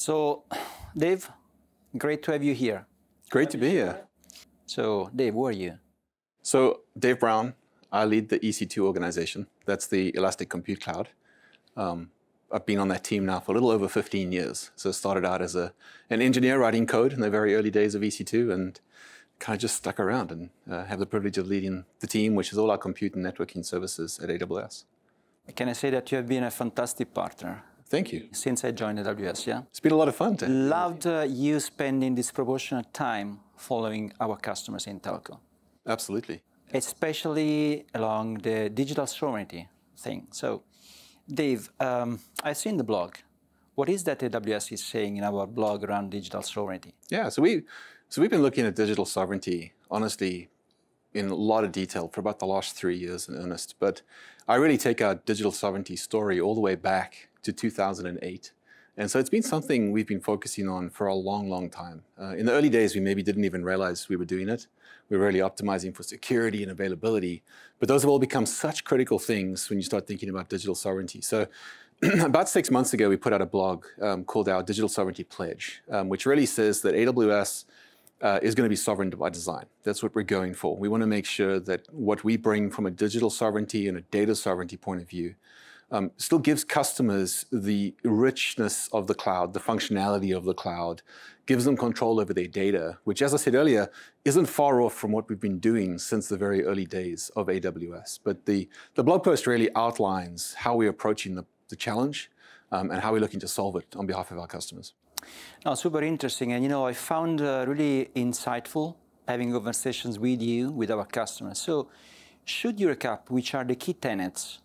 So, Dave, great to have you here. Great to be here. So, Dave, who are you? So, Dave Brown, I lead the EC2 organization. That's the Elastic Compute Cloud. Um, I've been on that team now for a little over 15 years. So, started out as a, an engineer writing code in the very early days of EC2 and kind of just stuck around and uh, have the privilege of leading the team, which is all our compute and networking services at AWS. Can I say that you have been a fantastic partner? Thank you. Since I joined AWS, yeah? It's been a lot of fun. To Loved uh, you spending disproportionate time following our customers in telco. Absolutely. Especially along the digital sovereignty thing. So, Dave, um, I've seen the blog. What is that AWS is saying in our blog around digital sovereignty? Yeah, so we so we've been looking at digital sovereignty, honestly, in a lot of detail for about the last three years in earnest. But I really take our digital sovereignty story all the way back to 2008. And so it's been something we've been focusing on for a long, long time. Uh, in the early days, we maybe didn't even realize we were doing it. We were really optimizing for security and availability. But those have all become such critical things when you start thinking about digital sovereignty. So about six months ago, we put out a blog um, called our Digital Sovereignty Pledge, um, which really says that AWS uh, is going to be sovereign by design. That's what we're going for. We want to make sure that what we bring from a digital sovereignty and a data sovereignty point of view um, still gives customers the richness of the cloud, the functionality of the cloud, gives them control over their data, which, as I said earlier, isn't far off from what we've been doing since the very early days of AWS. But the, the blog post really outlines how we're approaching the, the challenge um, and how we're looking to solve it on behalf of our customers. No, super interesting. And you know, I found uh, really insightful having conversations with you, with our customers. So, should you recap which are the key tenets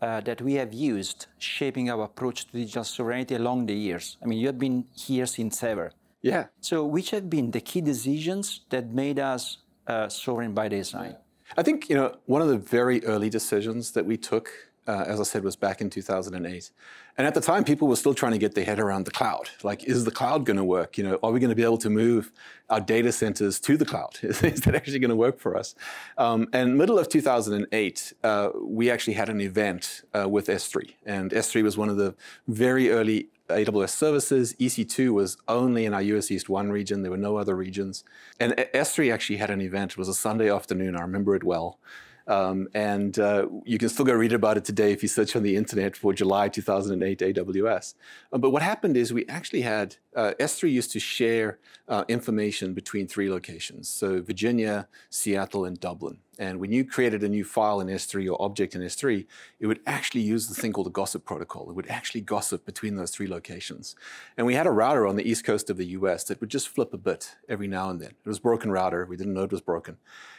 uh, that we have used shaping our approach to digital sovereignty along the years? I mean, you have been here since ever. Yeah. So, which have been the key decisions that made us uh, sovereign by design? I think you know one of the very early decisions that we took uh, as I said, was back in 2008. And at the time, people were still trying to get their head around the cloud. Like, is the cloud going to work? You know, are we going to be able to move our data centers to the cloud? is that actually going to work for us? Um, and middle of 2008, uh, we actually had an event uh, with S3, and S3 was one of the very early AWS services. EC2 was only in our US East 1 region. There were no other regions. And S3 actually had an event. It was a Sunday afternoon. I remember it well. Um, and uh, you can still go read about it today if you search on the internet for July 2008 AWS. Uh, but what happened is we actually had, uh, S3 used to share uh, information between three locations. So Virginia, Seattle, and Dublin. And when you created a new file in S3 or object in S3, it would actually use the thing called the gossip protocol. It would actually gossip between those three locations. And we had a router on the east coast of the US that would just flip a bit every now and then. It was broken router. We didn't know it was broken.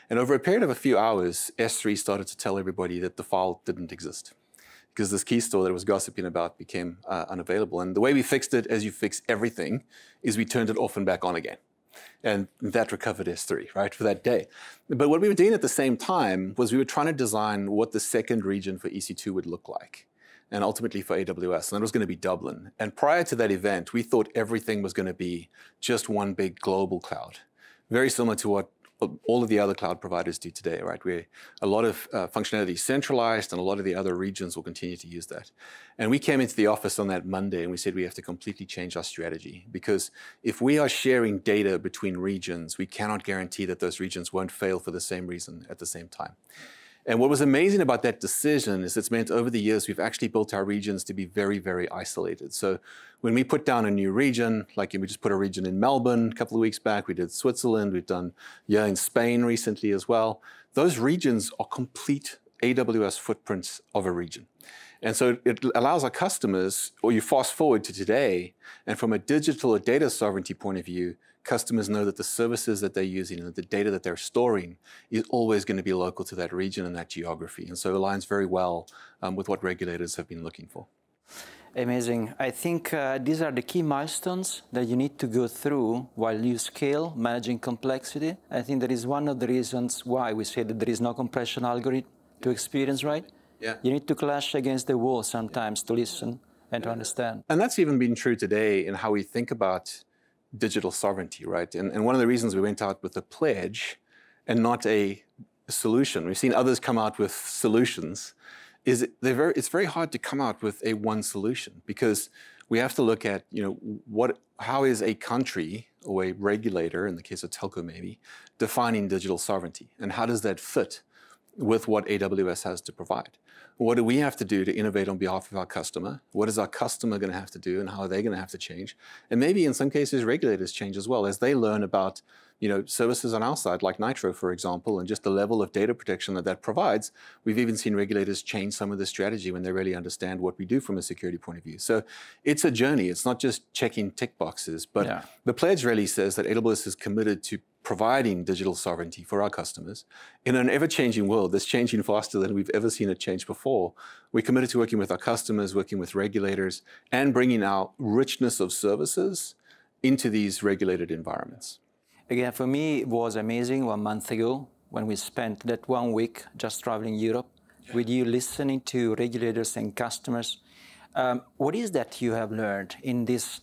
And over a period of a few hours, S3 started to tell everybody that the file didn't exist because this key store that it was gossiping about became uh, unavailable. And the way we fixed it, as you fix everything, is we turned it off and back on again. And that recovered S3, right, for that day. But what we were doing at the same time was we were trying to design what the second region for EC2 would look like and ultimately for AWS, and that was going to be Dublin. And prior to that event, we thought everything was going to be just one big global cloud, very similar to what all of the other cloud providers do today, right? Where a lot of uh, functionality is centralized and a lot of the other regions will continue to use that. And we came into the office on that Monday and we said we have to completely change our strategy because if we are sharing data between regions, we cannot guarantee that those regions won't fail for the same reason at the same time. And what was amazing about that decision is it's meant over the years we've actually built our regions to be very, very isolated. So when we put down a new region, like we just put a region in Melbourne a couple of weeks back, we did Switzerland, we've done yeah in Spain recently as well. Those regions are complete AWS footprints of a region. And so it allows our customers, or you fast forward to today, and from a digital or data sovereignty point of view, customers know that the services that they're using and the data that they're storing is always going to be local to that region and that geography. And so it aligns very well um, with what regulators have been looking for. Amazing. I think uh, these are the key milestones that you need to go through while you scale managing complexity. I think that is one of the reasons why we say that there is no compression algorithm to experience, right? Yeah. You need to clash against the wall sometimes to listen and to understand. And that's even been true today in how we think about digital sovereignty, right? And, and one of the reasons we went out with a pledge and not a solution, we've seen others come out with solutions, is very, it's very hard to come out with a one solution because we have to look at, you know, what, how is a country or a regulator, in the case of telco maybe, defining digital sovereignty? And how does that fit with what AWS has to provide? What do we have to do to innovate on behalf of our customer? What is our customer going to have to do and how are they going to have to change? And maybe in some cases, regulators change as well as they learn about you know, services on our side, like Nitro, for example, and just the level of data protection that that provides. We've even seen regulators change some of the strategy when they really understand what we do from a security point of view. So it's a journey. It's not just checking tick boxes, but yeah. the pledge really says that AWS is committed to providing digital sovereignty for our customers in an ever-changing world that's changing faster than we've ever seen it change before. We're committed to working with our customers, working with regulators, and bringing our richness of services into these regulated environments. Again, for me, it was amazing one month ago when we spent that one week just traveling Europe with you, listening to regulators and customers. Um, what is that you have learned in this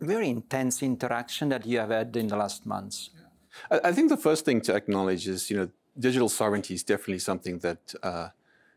very intense interaction that you have had in the last months? Yeah. I, think the first thing to acknowledge is, you know, digital sovereignty is definitely something that, uh,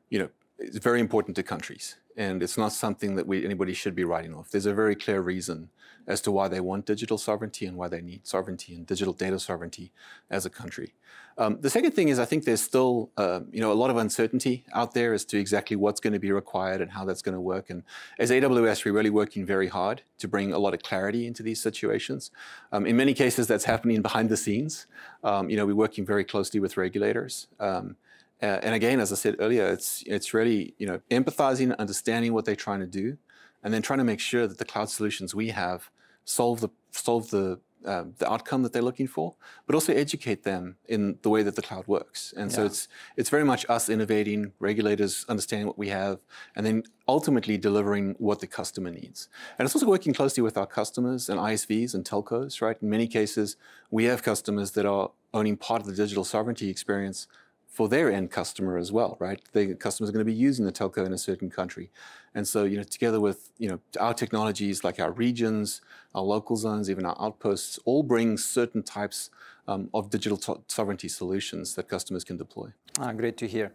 you know, is very important to countries and it's not something that we, anybody should be writing off. There's a very clear reason as to why they want digital sovereignty and why they need sovereignty and digital data sovereignty as a country. Um, the second thing is I think there's still uh, you know a lot of uncertainty out there as to exactly what's going to be required and how that's going to work. And as AWS, we're really working very hard to bring a lot of clarity into these situations. Um, in many cases, that's happening behind the scenes. Um, you know, we're working very closely with regulators. Um, and again, as I said earlier, it's it's really you know empathizing, understanding what they're trying to do, and then trying to make sure that the cloud solutions we have solve the solve the uh, the outcome that they're looking for, but also educate them in the way that the cloud works. And yeah. so it's it's very much us innovating, regulators understanding what we have, and then ultimately delivering what the customer needs. And it's also working closely with our customers and ISVs and telcos. Right, in many cases, we have customers that are owning part of the digital sovereignty experience for their end customer as well, right? The customer is going to be using the telco in a certain country. And so, you know, together with, you know, our technologies like our regions, our local zones, even our outposts, all bring certain types um, of digital sovereignty solutions that customers can deploy. Ah, great to hear.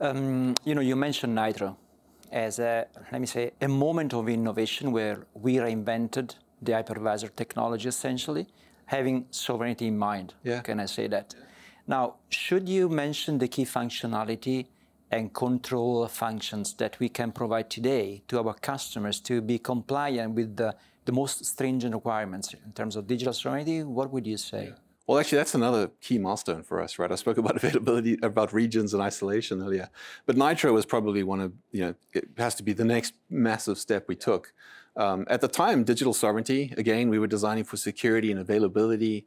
Um, you know, you mentioned Nitro as a, let me say, a moment of innovation where we reinvented the hypervisor technology essentially, having sovereignty in mind. Yeah. Can I say that? Yeah. Now, should you mention the key functionality and control functions that we can provide today to our customers to be compliant with the, the most stringent requirements in terms of digital sovereignty, what would you say? Yeah. Well, actually, that's another key milestone for us, right? I spoke about availability, about regions and isolation earlier, but Nitro was probably one of, you know, it has to be the next massive step we took. Um, at the time, digital sovereignty, again, we were designing for security and availability,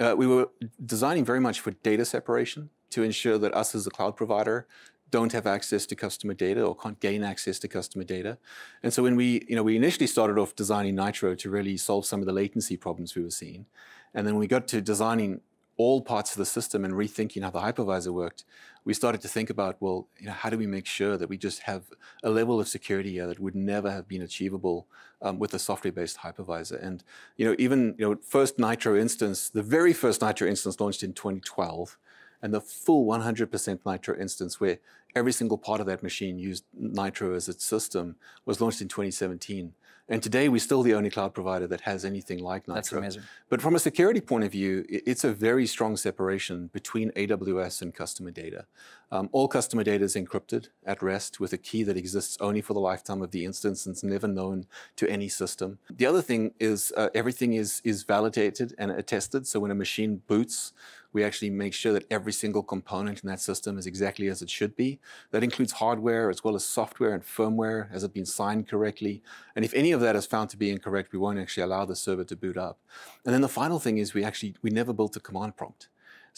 uh, we were designing very much for data separation to ensure that us as a cloud provider don't have access to customer data or can't gain access to customer data. And so when we, you know, we initially started off designing Nitro to really solve some of the latency problems we were seeing. And then we got to designing all parts of the system and rethinking how the hypervisor worked, we started to think about, well, you know, how do we make sure that we just have a level of security here that would never have been achievable um, with a software-based hypervisor? And you know, even you know, first Nitro instance, the very first Nitro instance launched in 2012, and the full 100% Nitro instance where every single part of that machine used Nitro as its system was launched in 2017. And today, we're still the only cloud provider that has anything like Nitro. That's amazing. But from a security point of view, it's a very strong separation between AWS and customer data. Um, all customer data is encrypted at rest with a key that exists only for the lifetime of the instance and it's never known to any system. The other thing is uh, everything is, is validated and attested. So when a machine boots, we actually make sure that every single component in that system is exactly as it should be. That includes hardware as well as software and firmware. Has it been signed correctly? And if any of that is found to be incorrect, we won't actually allow the server to boot up. And then the final thing is we actually, we never built a command prompt.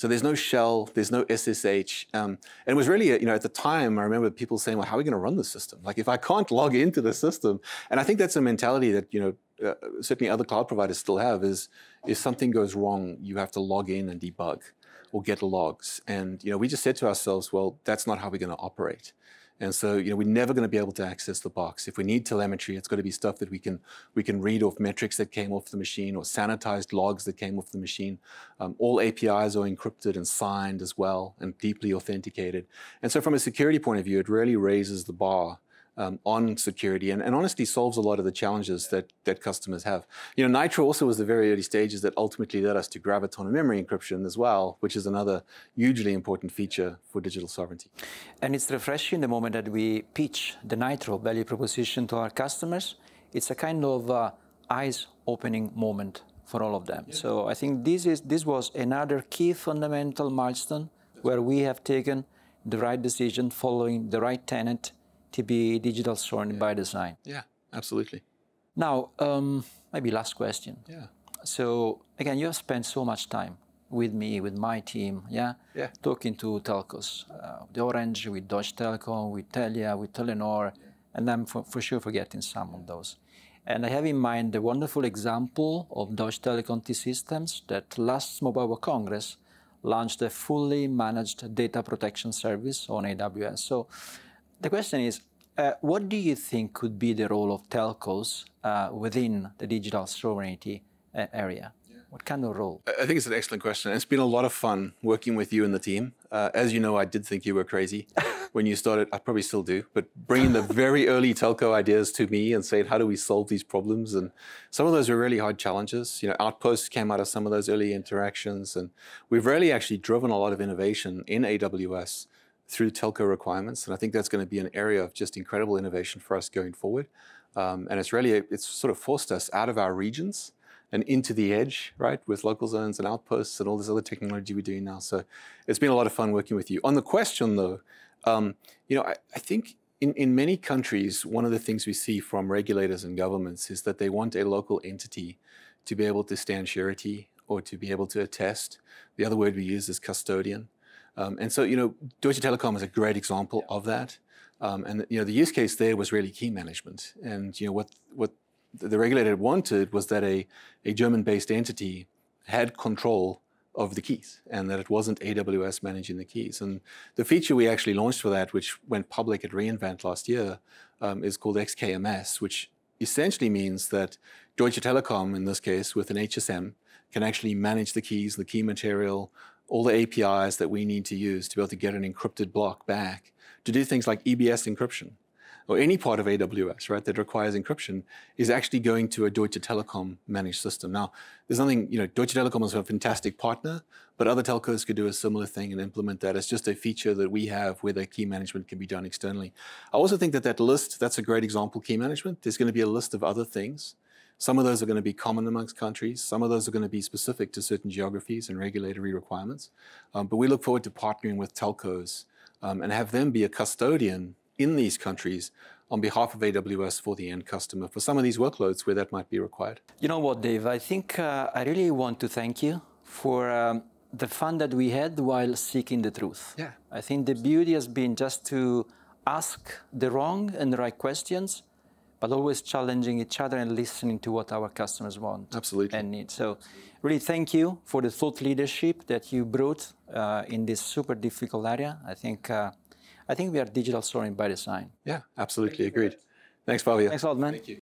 So there's no shell, there's no SSH. Um, and it was really, you know, at the time, I remember people saying, well, how are we going to run the system? Like if I can't log into the system, and I think that's a mentality that, you know, uh, certainly other cloud providers still have is if something goes wrong, you have to log in and debug or get logs. And you know, we just said to ourselves, well, that's not how we're going to operate. And so, you know, we're never going to be able to access the box. If we need telemetry, it's got to be stuff that we can we can read off metrics that came off the machine or sanitized logs that came off the machine. Um, all APIs are encrypted and signed as well and deeply authenticated. And so, from a security point of view, it really raises the bar um, on security and, and, honestly solves a lot of the challenges that, that customers have. You know, Nitro also was the very early stages that ultimately led us to Graviton memory encryption as well, which is another hugely important feature for digital sovereignty. And it's refreshing the moment that we pitch the Nitro value proposition to our customers. It's a kind of uh, eyes-opening moment for all of them. Yeah. So I think this, is, this was another key fundamental milestone where we have taken the right decision following the right tenet to be digital sovereign yeah. by design. Yeah, absolutely. Now, um, maybe last question. Yeah. So again, you have spent so much time with me, with my team, yeah, yeah. talking to telcos, uh, the Orange, with Deutsche Telekom, with Telia, with Telenor, yeah. and I'm for, for, sure forgetting some of those. And I have in mind the wonderful example of Deutsche Telekom T-Systems that last Mobile World Congress launched a fully managed data protection service on AWS. So the question is, uh, what do you think could be the role of telcos uh, within the digital sovereignty uh, area? Yeah. What kind of role? I think it's an excellent question. It's been a lot of fun working with you and the team. Uh, as you know, I did think you were crazy when you started. I probably still do, but bringing the very early telco ideas to me and saying, how do we solve these problems? And some of those were really hard challenges. You know, Outposts came out of some of those early interactions, and we've really actually driven a lot of innovation in AWS through telco requirements. And I think that's going to be an area of just incredible innovation for us going forward. Um, and it's really, it's sort of forced us out of our regions and into the edge, right, with local zones and outposts and all this other technology we're doing now. So it's been a lot of fun working with you. On the question, though, um, you know, I, I think in, in many countries, one of the things we see from regulators and governments is that they want a local entity to be able to stand surety or to be able to attest. The other word we use is custodian. Um, and so, you know, Deutsche Telekom is a great example of that. Um, and you know, the use case there was really key management. And you know, what what the regulator wanted was that a a German-based entity had control of the keys, and that it wasn't AWS managing the keys. And the feature we actually launched for that, which went public at reInvent last year, um, is called XKMS, which essentially means that Deutsche Telekom, in this case, with an HSM, can actually manage the keys, the key material, all the APIs that we need to use to be able to get an encrypted block back to do things like EBS encryption or any part of AWS, right, that requires encryption is actually going to a Deutsche Telekom managed system. Now, there's nothing, you know, Deutsche Telekom is a fantastic partner, but other telcos could do a similar thing and implement that. It's just a feature that we have where the key management can be done externally. I also think that that list, that's a great example, key management. There's going to be a list of other things some of those are going to be common amongst countries. Some of those are going to be specific to certain geographies and regulatory requirements. Um, but we look forward to partnering with telcos um, and have them be a custodian in these countries on behalf of AWS for the end customer for some of these workloads where that might be required. You know what, Dave? I think uh, I really want to thank you for um, the fun that we had while seeking the truth. Yeah. I think the beauty has been just to ask the wrong and the right questions but always challenging each other and listening to what our customers want Absolutely. and need. So, really, thank you for the thought leadership that you brought uh, in this super difficult area. I think, uh, I think we are digital sovereign by design. Yeah, absolutely agreed. Thanks, Fabio. Thanks a lot, man. Thank you.